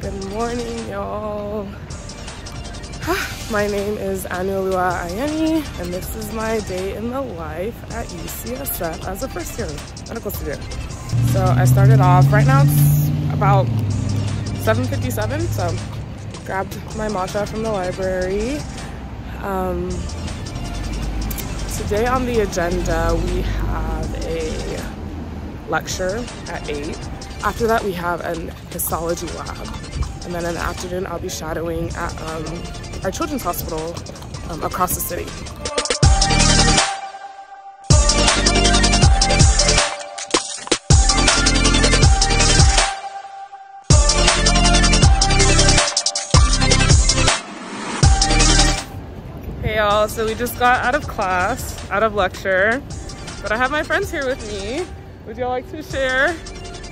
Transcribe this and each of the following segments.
Good morning, y'all. My name is Anuolua Ayeni, and this is my day in the life at UCSF as a first year medical student. So I started off, right now it's about 7.57, so grabbed my matcha from the library. Um, today on the agenda, we have a lecture at 8. After that, we have an histology lab. And then in the afternoon, I'll be shadowing at um, our children's hospital um, across the city. Hey y'all, so we just got out of class, out of lecture, but I have my friends here with me. Would y'all like to share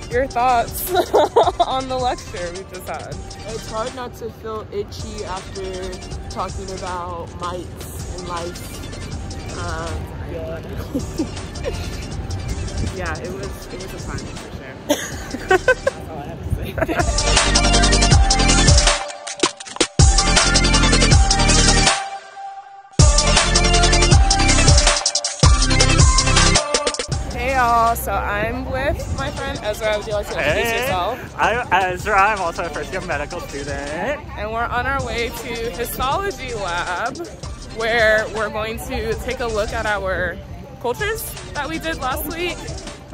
your thoughts on the lecture we just had? It's hard not to feel itchy after talking about mites and lice. Um, Yeah. yeah, it was it was a fun for sure. That's all I have to say. y'all, so I'm with my friend Ezra. Would you like to introduce Hey, yourself? I'm Ezra. I'm also a first year medical student. And we're on our way to histology lab where we're going to take a look at our cultures that we did last week.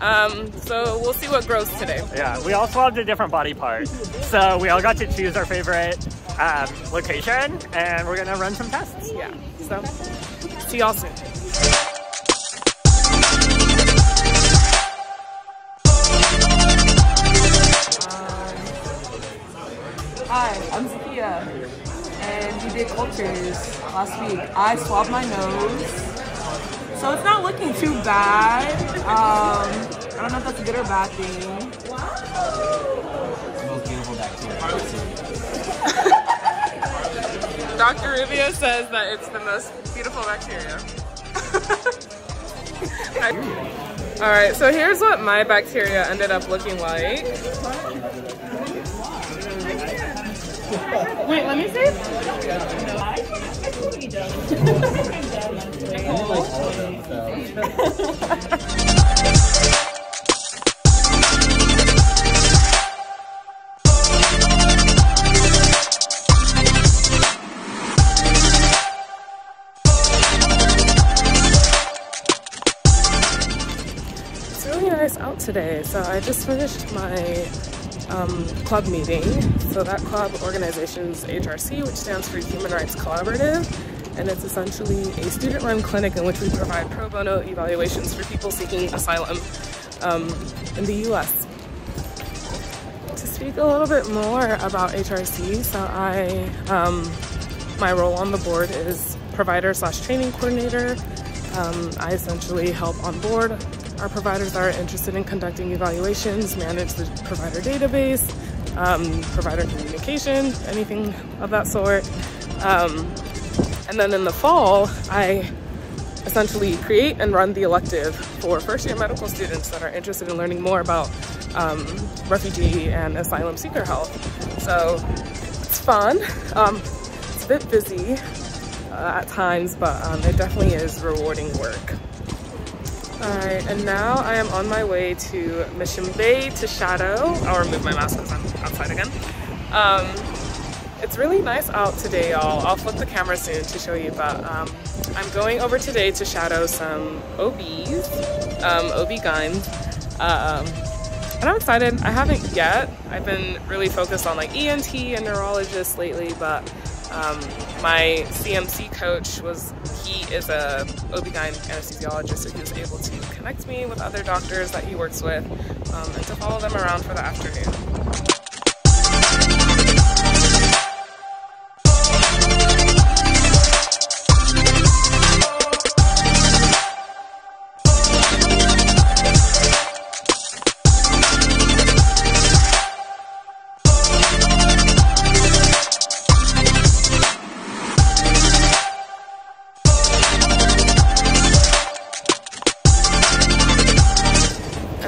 Um, so we'll see what grows today. Yeah, we all swabbed a different body part. So we all got to choose our favorite um, location and we're gonna run some tests. Yeah, so see y'all soon. Cultures last week. I swabbed my nose, so it's not looking too bad. Um, I don't know if that's a good or bad thing. most beautiful bacteria. Dr. Rubio says that it's the most beautiful bacteria. All right, so here's what my bacteria ended up looking like. Wait, let me see. Really nice out today. So I just finished my um, club meeting. So that club organization's HRC, which stands for Human Rights Collaborative, and it's essentially a student-run clinic in which we provide pro bono evaluations for people seeking asylum um, in the U.S. To speak a little bit more about HRC, so I, um, my role on the board is provider slash training coordinator. Um, I essentially help on board our providers are interested in conducting evaluations, manage the provider database, um, provider communication, anything of that sort. Um, and then in the fall, I essentially create and run the elective for first year medical students that are interested in learning more about um, refugee and asylum seeker health. So it's fun. Um, it's a bit busy uh, at times, but um, it definitely is rewarding work. Alright, and now I am on my way to Mission Bay to shadow. I'll remove my mask because I'm outside again. Um, it's really nice out today, y'all. I'll flip the camera soon to show you, but um, I'm going over today to shadow some OBs, um, OB-GYNs. Um, and I'm excited. I haven't yet. I've been really focused on like ENT and neurologists lately, but um, my CMC coach was, he is a OB-GYN anesthesiologist, so he was able to connect me with other doctors that he works with um, and to follow them around for the afternoon.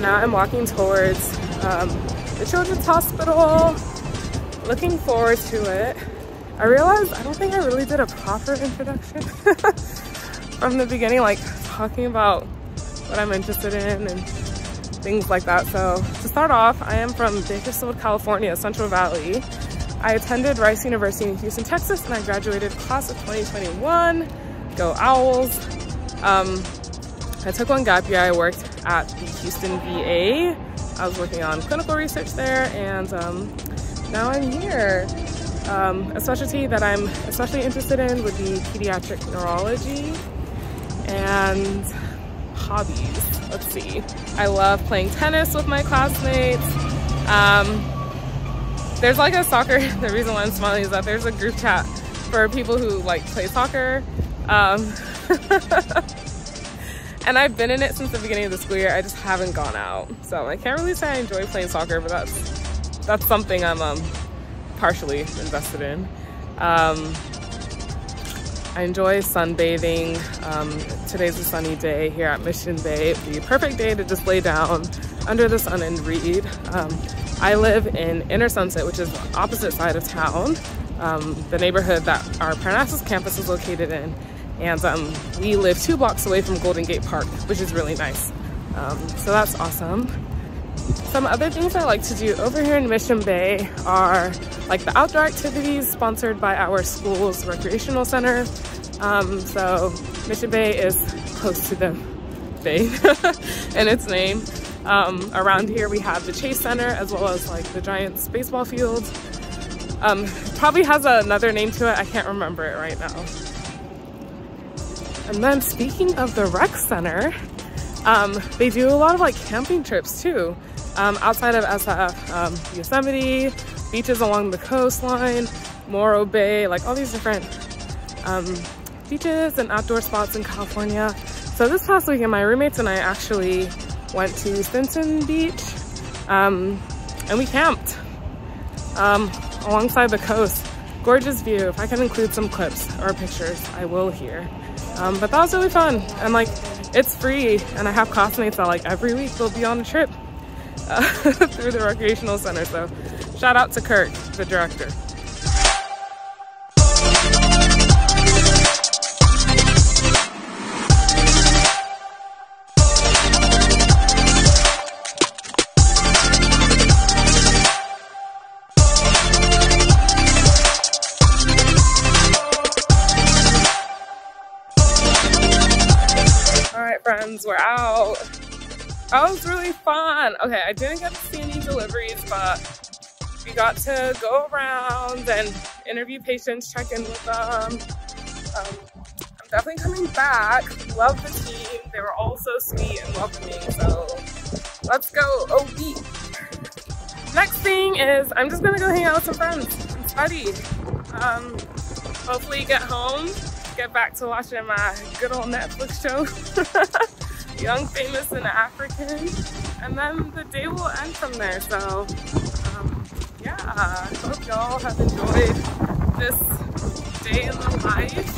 Now I'm walking towards um, the Children's Hospital. looking forward to it. I realized I don't think I really did a proper introduction from the beginning, like talking about what I'm interested in and things like that. So to start off, I am from Bakersfield, California, Central Valley. I attended Rice University in Houston, Texas, and I graduated class of 2021. Go Owls. Um, I took one gap year. I worked at the Houston VA. I was working on clinical research there, and um, now I'm here. Um, a specialty that I'm especially interested in would be pediatric neurology and hobbies. Let's see. I love playing tennis with my classmates. Um, there's like a soccer, the reason why I'm smiling is that there's a group chat for people who like play soccer. And I've been in it since the beginning of the school year. I just haven't gone out. So I can't really say I enjoy playing soccer, but that's, that's something I'm um, partially invested in. Um, I enjoy sunbathing. Um, today's a sunny day here at Mission Bay. A perfect day to just lay down under the sun and read. Um, I live in Inner Sunset, which is the opposite side of town, um, the neighborhood that our Parnassus campus is located in. And um, we live two blocks away from Golden Gate Park, which is really nice. Um, so that's awesome. Some other things I like to do over here in Mission Bay are like the outdoor activities sponsored by our school's recreational center. Um, so Mission Bay is close to the bay in its name. Um, around here we have the Chase Center as well as like the Giants baseball field. Um, probably has another name to it, I can't remember it right now. And then speaking of the rec center, um, they do a lot of like camping trips too um, outside of SF, um, Yosemite, beaches along the coastline, Morro Bay, like all these different um, beaches and outdoor spots in California. So this past weekend, my roommates and I actually went to Stinson Beach um, and we camped um, alongside the coast. Gorgeous view. If I can include some clips or pictures, I will here. Um, but that was really fun. And like, it's free and I have classmates that like every week they'll be on a trip uh, through the recreational center. So shout out to Kirk, the director. All right, friends, we're out. That was really fun. Okay, I didn't get to see any deliveries, but we got to go around and interview patients, check in with them. Um, I'm definitely coming back. Love the team. They were all so sweet and welcoming. So let's go OB. Next thing is I'm just gonna go hang out with some friends and study. Um, hopefully get home, get back to watching my good old Netflix show. young, famous, and African. And then the day will end from there. So, um, yeah, I hope y'all have enjoyed this day in the life